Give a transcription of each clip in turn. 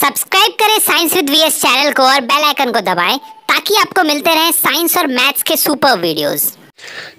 Subscribe करें science with VS channel को और बेल आइकन को दबाएँ, ताकि आपको मिलते रहें साइंस और मैथ्स के सुपर वीडियोस।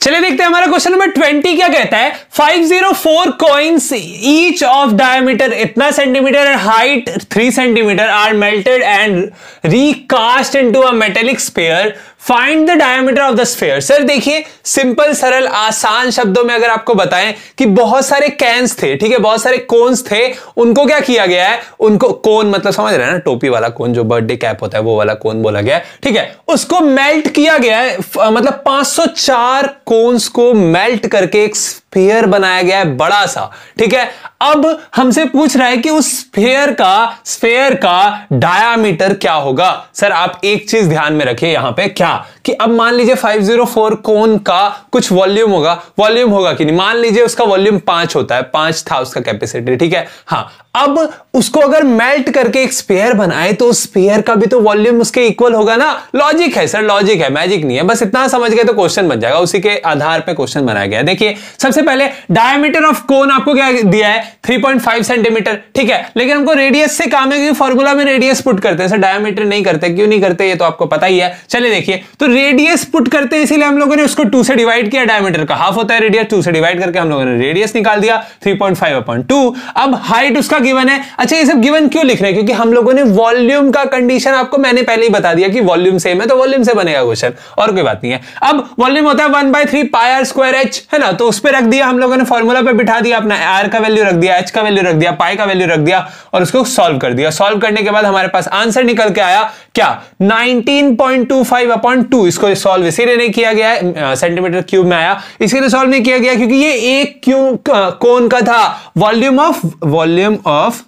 चलिए देखते हैं हमारा क्वेश्चन नंबर ट्वेंटी क्या कहता है? 504 कॉइन्स ईच ऑफ़ डायमीटर इतना centimetre and height 3 centimetre are melted and recast into a metallic sphere find the diameter of the sphere sir देखिए सिंपल सरल, आसान शब्दों में अगर आपको बताएँ कि बहुत सारे कैंस थे, ठीक है, बहुत सारे कोन्स थे, उनको क्या किया गया है? उनको कोन मतलब समझ रहे हैं ना, टोपी वाला कोन जो बर्थडे कैप होता है, वो वाला कोन बोला गया ठीक है? उसको मेल्ट किया गया है मतलब 504 कोन्स को मेल्ट करके एक स्फेयर बनाया गया है, बड़ा सा। ठीक है? अब हमसे पूछ रहा है कि उस स्फेयर का स्फेयर का डायामीटर क्या होगा? सर, आप एक चीज़ ध्यान में रखिए यहाँ पे। क्या? कि अब मान लीजिए 504 कोन का कुछ वॉल्यूम होगा। वॉल्यूम होगा कि नहीं? मान लीजिए उसका वॉल्यूम पाँच होता है। पाँच था उसका कैपेसिटी ठीक है? हाँ। अब उसको अगर मेल्ट करके एक स्पेयर बनाए तो उस स्पेयर का भी तो वॉल्यूम उसके इक्वल होगा ना? लॉजिक है सर लॉजिक है। मैजिक नहीं है। बस इतना समझ गए तो क्वेश्चन बन जाएगा। उसी के आधार पर क्वेश्चन बनाया गया देखिए, सबसे पहले डायमीटर ऑफ़ कोन आपको क्या दिया है? 3.5 सेंटीमीटर ठीक है? लेकिन हमको रेडियस से काम है क्योंकि फॉर्मूला में रेडियस पुट करते हैं। सर डायमीटर नहीं करते। क्यों नहीं करते? ये तो आपको पता ही है। चलिए देखिए। तो रेडियस पुट करते हैं, इसीलिए हम लोगों ने उसको टू से डिवाइड किया डायमीटर का हाफ़ होता है रेडियस टू से डिवाइड करके हम लोगों ने रेडियस निकाल दिया थ्री पॉइंट अब हाइट उसका गिवन है। अच्छा ये सब गिवन क्यों लिख रहे हैं? क्योंकि हम लोगों ने वॉल्यूम का कंडीशन आपको मैंने पहले ही बता दिया कि वॉल्यूम सेम है तो वॉल्यूम से बनेगा क्वेश्चन और कोई बात नहीं है। अब वॉल्यूम होता है one by three pi r square h है ना? तो उस पर रख दिया, हम लोगों ने फॉर्मूला पे बिठा दिया, अपना आर का वैल्यू रख दिया एच का वैल्यू रख दिया पाई का वैल्यू रख दिया और उसको सॉल्व कर दिया। सॉल्व करने के बाद हमारे पास आंसर निकल के आया, क्या? 19.25 अपॉन टू इसको सॉल्व इसीलिए नहीं किया गया सेंटीमीटर क्यूब में आया। इसीलिए सॉल्व नहीं किया गया, क्योंकि ये एक क्यों कौन का था। Volume of volume of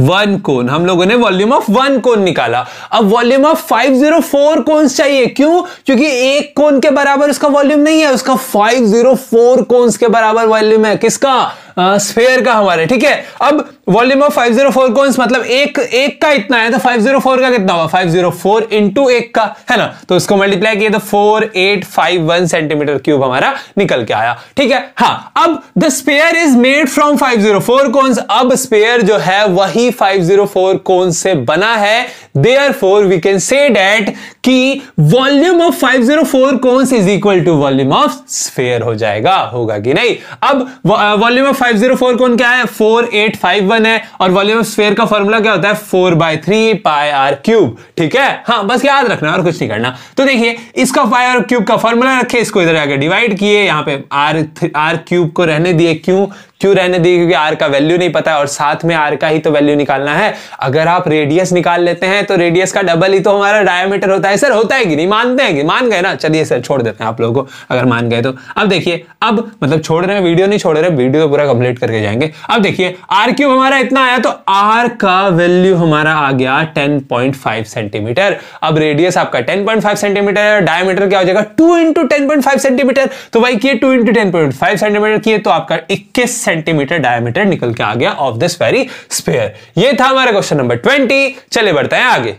one cone हम लोगों ने वॉल्यूम ऑफ़ वन कोन निकाला। अब वॉल्यूम ऑफ़ 504 कोन्स चाहिए। क्यों? क्योंकि एक कोन के बराबर उसका वॉल्यूम नहीं है, उसका 504 कोन्स के बराबर वॉल्यूम है। किसका? स्फेयर का हमारे, ठीक है? अब वॉल्यूम ऑफ़ 504 कोन्स मतलब एक एक का इतना है तो 504 का कितना होगा 504 इंटू एक का, है ना? तो इसको मल्टीप्लाई किया तो 4851 सेंटीमीटर क्यूब हमारा निकल के आया, ठीक है? हाँ अब the sphere is made from 504 cones अब स्पेयर जो है, वही 504 कोन्स से बना है। Therefore we can say that कि volume of 504 cones is equal to volume of sphere हो जाएगा, होगा कि नहीं? अब वॉल्यूम ऑफ़ 504 कौन क्या है? 4851 है। और वॉल्यूम ऑफ़ स्फेयर का फॉर्मूला क्या होता है? Four by three pi r cube. ठीक है? हाँ बस याद रखना और कुछ नहीं करना। तो देखिए, इसका पाई आर क्यूब का फॉर्मूला रखे, इसको इधर आगे डिवाइड किए, यहाँ पे आर आर क्यूब को रहने दिए। क्यों? क्यों रहने दी? क्योंकि आर का वैल्यू नहीं पता है और साथ में आर का ही तो वैल्यू निकालना है। अगर आप रेडियस निकाल लेते हैं तो रेडियस का डबल ही तो हमारा डायमीटर होता है। सर होता है कि नहीं? मानते हैं कि? मान गए ना? चलिए सर छोड़ देते हैं आप लोगों को, अगर मान गए तो। अब देखिए, अब मतलब छोड़ रहे हैं वीडियो नहीं छोड़ रहे वीडियो तो पूरा कंप्लीट करके जाएँगे। अब देखिए आर क्यूब हमारा इतना आया तो आर का वैल्यू हमारा आ गया टेन सेंटीमीटर अब रेडियस आपका टेन सेंटीमीटर है डायमीटर क्या हो जाएगा? टू इंटू सेंटीमीटर तो भाई, किए टू इंटू सेंटीमीटर किए तो आपका इक्कीस सेंटीमीटर डायमीटर निकल के आ गया ऑफ़ दिस वेरी स्पेयर ये था हमारा क्वेश्चन नंबर ट्वेंटी चले बढ़ते हैं आगे.